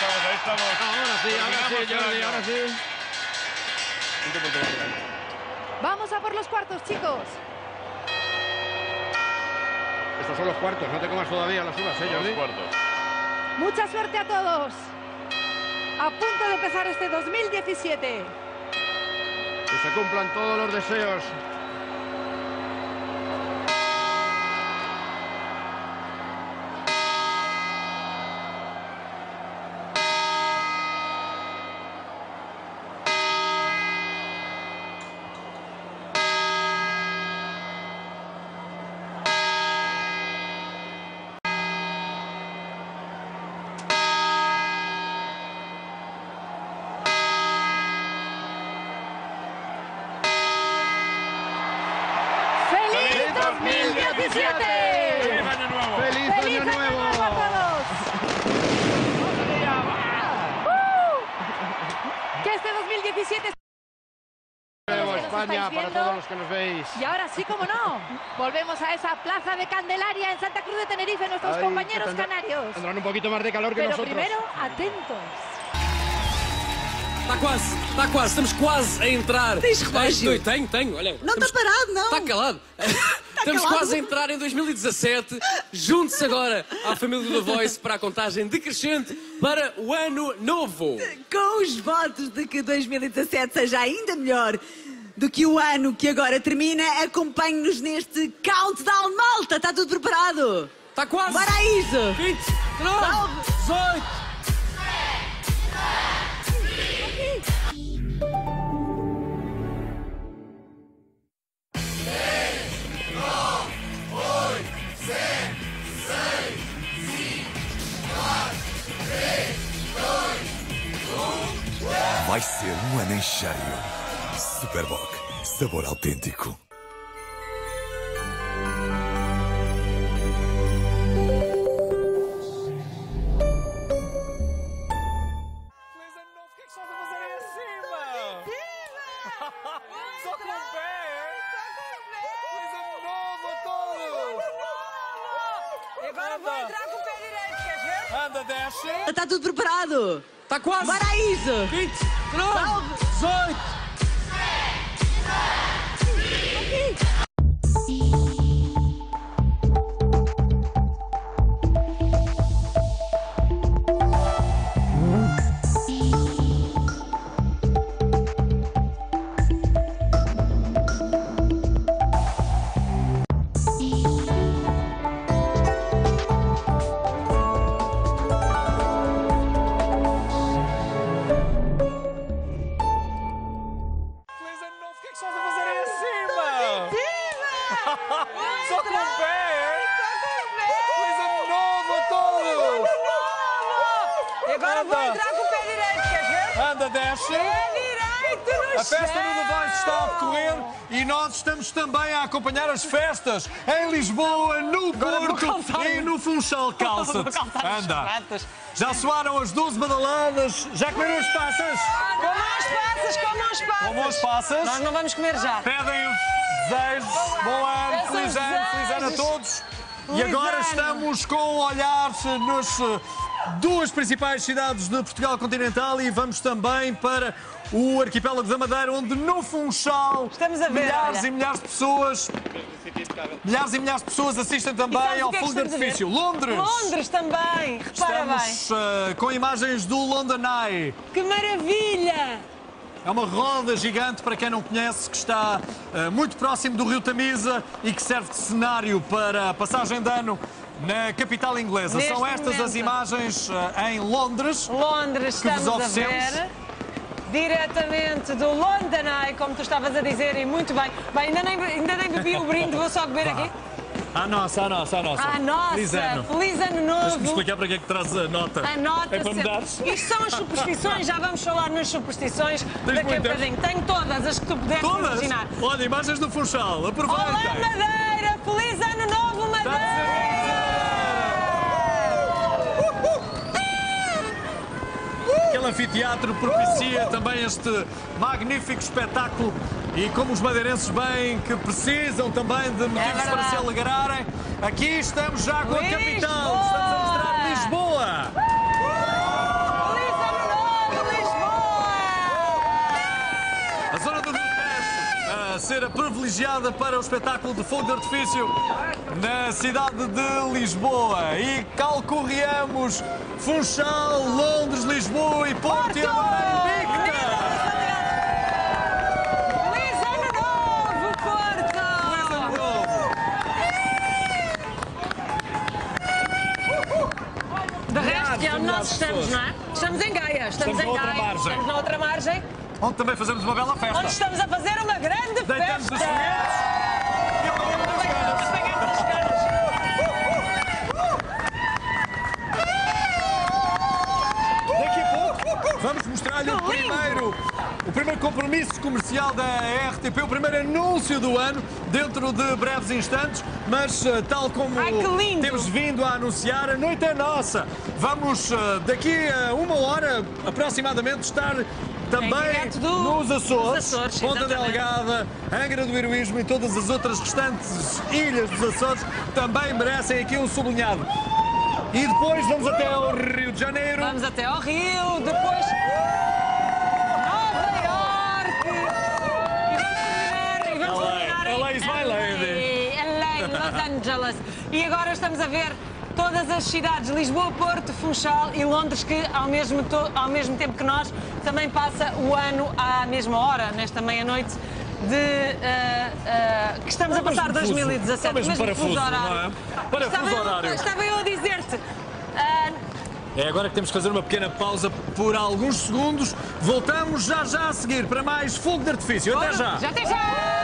estamos, ahí estamos. Ahora sí, ahora sí, Jordi, ahora sí. Vamos a por los cuartos, chicos. Estos son los cuartos, no te comas todavía las uvas, ¿eh, Los cuartos. Mucha suerte a todos. A punto de empezar este 2017. Que se cumplan todos los deseos. 2017! ¡Feliz año nuevo! ¡Feliz, ¡Feliz año nuevo! a todos! ¡Uh! Que este 2017 Nuevo España para todos los que nos veis. Y ahora sí, como no, volvemos a esa plaza de Candelaria en Santa Cruz de Tenerife, nuestros Ay, compañeros tendrá- canarios. Tendrán un poquito más de calor que Pero nosotros. primero, atentos. Está quase, está quase, estamos quase a entrar. Tens relógio? Tenho, tenho, olha. Não está parado, não. Está calado. Estamos calado. quase a entrar em 2017. Junte-se agora à família do The Voice para a contagem decrescente para o ano novo. Com os votos de que 2017 seja ainda melhor do que o ano que agora termina, acompanhe-nos neste Countdown Malta. Está tudo preparado? Está quase. Bora a isso! 20, 19, 18. Com o pé direito, quer ver? Anda, desce. Está tudo preparado? Está quase. Bora isso! 20, 19, 18. Só com o pé? Feliz ano novo a todos! Agora vou Anda. entrar com o pé direito, quer ver? Anda, desce. A festa no Voice está a decorrer e nós estamos também a acompanhar as festas em Lisboa, no Porto e no Funchal. Calça-te. Anda. Já soaram as 12 badaladas. Já comeram as passas? Com mãos passas, com mãos passas. Boas passas. Nós não vamos comer já. Pedem os desejos. Bom ano, feliz ano, feliz ano a todos. E agora estamos com um olhar nas eh, duas principais cidades de Portugal continental e vamos também para o arquipélago da Madeira, onde no Funchal Estamos a ver, milhares olha. e milhares de pessoas, milhares e milhares de pessoas assistem também ao é que fogo de artifício. Londres! Londres também. Repara bem. Estamos eh, com imagens do London Eye. Que maravilha. É uma roda gigante, para quem não conhece, que está eh, muito próximo do Rio Tamisa e que serve de cenário para a passagem de ano na capital inglesa. Neste São estas as momento. imagens eh, em Londres. Londres Que vos estamos a oferecemos. ver. Diretamente do London Eye, como tu estavas a dizer, e muito bem. Bem, ainda nem, ainda nem bebi o brinde, vou só beber aqui. A nossa, a nossa, a nossa. Ah, nossa! Feliz ano. Feliz ano novo! Deixa-me explicar para que é que traz a nota. A nota É para me dares? Isto são as superstições, já vamos falar nas superstições daqui a bocadinho. Tenho todas as que tu pudeste Todas? imaginar. Olha, imagens do Funchal. Olá. Madeira! Feliz ano novo, Madeira! aquele anfiteatro propicia também este magnífico espetáculo. E como os madeirenses bem que precisam também de motivos para se alegrarem, aqui estamos já com a capital. Estamos a mostrar Lisboa. A zona do a ser a privilegiada para o espetáculo de fogo de artifício na cidade de Lisboa. E calcorreamos Funchal, Lourdes. Lisboa e Porto agora Bicta. Feliz ano novo, Porto! De resto, é onde nós estamos, não é? Estamos em Gaia, estamos, Estamos em outra Gaia, margem. estamos na outra margem, Onde também fazemos uma bela festa. onde estamos a fazer uma grande Deitamos festa. os foguetes e apagamos as canas. Apagamos as canas. Daqui a pouco vamos mostrar-lhe o Que lindo! primeiro, o primeiro compromisso comercial da RTP, o primeiro anúncio do ano, dentro de breves instantes, mas eh, tal como Ai, temos vindo a anunciar, a noite é nossa. Vamos eh, daqui a uma hora aproximadamente estar também do- nos Açores, Açores, Ponta. Delgada, Angra do Heroísmo e todas as outras restantes ilhas dos Açores também merecem aqui um sublinhado. E depois vamos até ao Rio de Janeiro. Vamos até ao Rio, depois Angeles. E agora estamos a ver todas as cidades, Lisboa, Porto, Funchal e Londres, que ao mesmo, ao mesmo tempo que nós, também passa o ano à mesma hora, nesta meia-noite. De, ah, ah, que estamos a passar mesmo fuso. 2017, É o mesmo parafuso, fuso não horário. é? Parafuso Estava eu- horário. Estava eu a dizer-te, ah, É agora que temos que fazer uma pequena pausa por alguns segundos. Voltamos já já a seguir para mais fogo de artifício. Até já! já até já!